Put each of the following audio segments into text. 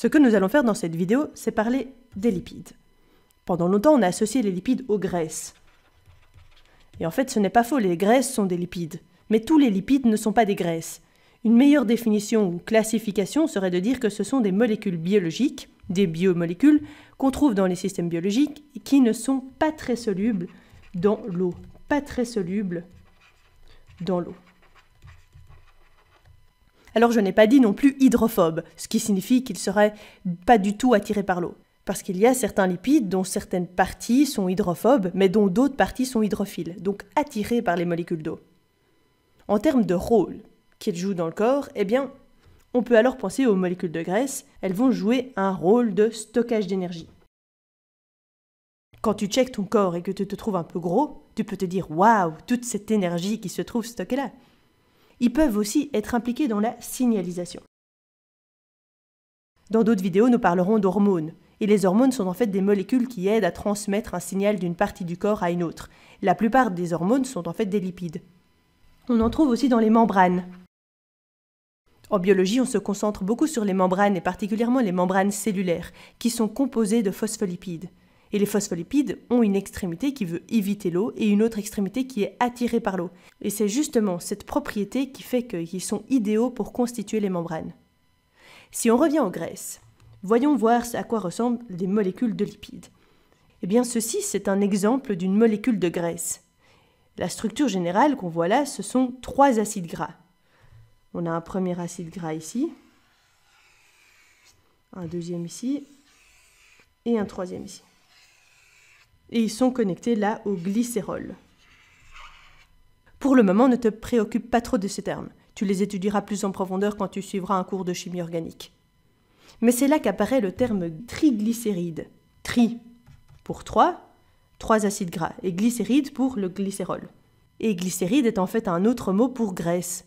Ce que nous allons faire dans cette vidéo, c'est parler des lipides. Pendant longtemps, on a associé les lipides aux graisses. Et en fait, ce n'est pas faux, les graisses sont des lipides. Mais tous les lipides ne sont pas des graisses. Une meilleure définition ou classification serait de dire que ce sont des molécules biologiques, des biomolécules, qu'on trouve dans les systèmes biologiques et qui ne sont pas très solubles dans l'eau. Pas très solubles dans l'eau. Alors je n'ai pas dit non plus hydrophobe, ce qui signifie qu'il serait pas du tout attiré par l'eau. Parce qu'il y a certains lipides dont certaines parties sont hydrophobes, mais dont d'autres parties sont hydrophiles, donc attirés par les molécules d'eau. En termes de rôle qu'ils jouent dans le corps, eh bien, on peut alors penser aux molécules de graisse, elles vont jouer un rôle de stockage d'énergie. Quand tu checkes ton corps et que tu te trouves un peu gros, tu peux te dire waouh, toute cette énergie qui se trouve stockée là. Ils peuvent aussi être impliqués dans la signalisation. Dans d'autres vidéos, nous parlerons d'hormones. Et les hormones sont en fait des molécules qui aident à transmettre un signal d'une partie du corps à une autre. La plupart des hormones sont en fait des lipides. On en trouve aussi dans les membranes. En biologie, on se concentre beaucoup sur les membranes et particulièrement les membranes cellulaires, qui sont composées de phospholipides. Et les phospholipides ont une extrémité qui veut éviter l'eau et une autre extrémité qui est attirée par l'eau. Et c'est justement cette propriété qui fait qu'ils sont idéaux pour constituer les membranes. Si on revient aux graisses, voyons voir à quoi ressemblent les molécules de lipides. Eh bien, ceci, c'est un exemple d'une molécule de graisse. La structure générale qu'on voit là, ce sont trois acides gras. On a un premier acide gras ici, un deuxième ici et un troisième ici. Et ils sont connectés là au glycérol. Pour le moment, ne te préoccupe pas trop de ces termes. Tu les étudieras plus en profondeur quand tu suivras un cours de chimie organique. Mais c'est là qu'apparaît le terme triglycéride. Tri pour trois, trois acides gras, et glycéride pour le glycérol. Et glycéride est en fait un autre mot pour graisse.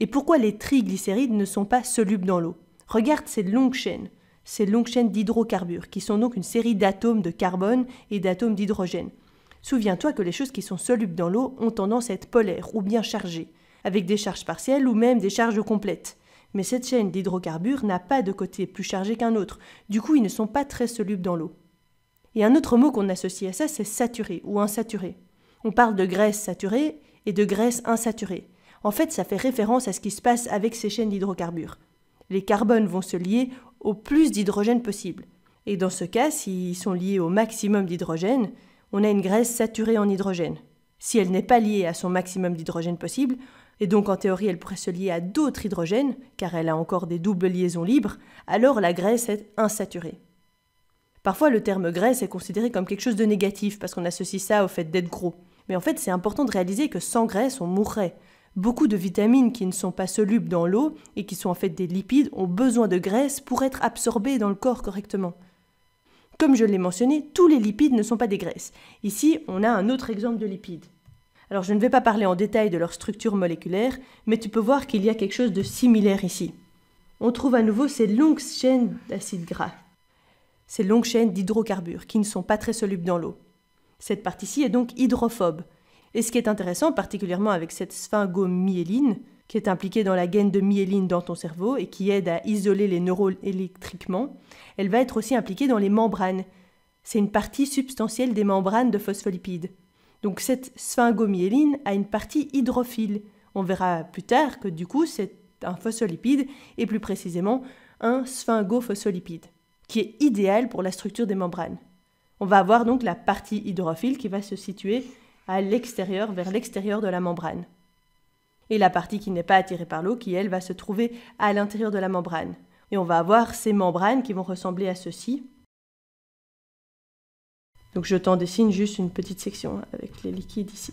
Et pourquoi les triglycérides ne sont pas solubles dans l'eau? Regarde ces longues chaînes, ces longues chaînes d'hydrocarbures, qui sont donc une série d'atomes de carbone et d'atomes d'hydrogène. Souviens-toi que les choses qui sont solubles dans l'eau ont tendance à être polaires ou bien chargées, avec des charges partielles ou même des charges complètes. Mais cette chaîne d'hydrocarbures n'a pas de côté plus chargé qu'un autre, du coup ils ne sont pas très solubles dans l'eau. Et un autre mot qu'on associe à ça, c'est saturé ou insaturé. On parle de graisse saturée et de graisse insaturée. En fait, ça fait référence à ce qui se passe avec ces chaînes d'hydrocarbures. Les carbones vont se lier au plus d'hydrogène possible. Et dans ce cas, s'ils sont liés au maximum d'hydrogène, on a une graisse saturée en hydrogène. Si elle n'est pas liée à son maximum d'hydrogène possible, et donc en théorie elle pourrait se lier à d'autres hydrogènes, car elle a encore des doubles liaisons libres, alors la graisse est insaturée. Parfois le terme graisse est considéré comme quelque chose de négatif parce qu'on associe ça au fait d'être gros. Mais en fait c'est important de réaliser que sans graisse on mourrait. Beaucoup de vitamines qui ne sont pas solubles dans l'eau et qui sont en fait des lipides ont besoin de graisse pour être absorbées dans le corps correctement. Comme je l'ai mentionné, tous les lipides ne sont pas des graisses. Ici, on a un autre exemple de lipides. Alors je ne vais pas parler en détail de leur structure moléculaire, mais tu peux voir qu'il y a quelque chose de similaire ici. On trouve à nouveau ces longues chaînes d'acides gras, ces longues chaînes d'hydrocarbures qui ne sont pas très solubles dans l'eau. Cette partie-ci est donc hydrophobe, et ce qui est intéressant, particulièrement avec cette sphingomyéline, qui est impliquée dans la gaine de myéline dans ton cerveau et qui aide à isoler les neurones électriquement, elle va être aussi impliquée dans les membranes. C'est une partie substantielle des membranes de phospholipides. Donc cette sphingomyéline a une partie hydrophile. On verra plus tard que du coup c'est un phospholipide et plus précisément un sphingophospholipide, qui est idéal pour la structure des membranes. On va avoir donc la partie hydrophile qui va se situer à l'extérieur, vers l'extérieur de la membrane. Et la partie qui n'est pas attirée par l'eau, qui elle va se trouver à l'intérieur de la membrane. Et on va avoir ces membranes qui vont ressembler à ceci. Donc je t'en dessine juste une petite section avec les liquides ici.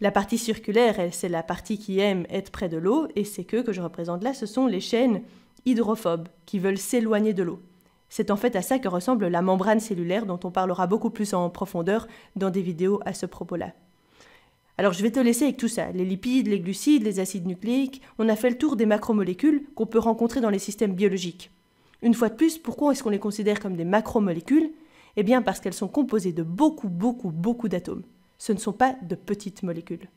La partie circulaire, c'est la partie qui aime être près de l'eau, et ces queues que je représente là, ce sont les chaînes hydrophobes qui veulent s'éloigner de l'eau. C'est en fait à ça que ressemble la membrane cellulaire dont on parlera beaucoup plus en profondeur dans des vidéos à ce propos-là. Alors je vais te laisser avec tout ça, les lipides, les glucides, les acides nucléiques, on a fait le tour des macromolécules qu'on peut rencontrer dans les systèmes biologiques. Une fois de plus, pourquoi est-ce qu'on les considère comme des macromolécules? Eh bien parce qu'elles sont composées de beaucoup, beaucoup, beaucoup d'atomes. Ce ne sont pas de petites molécules.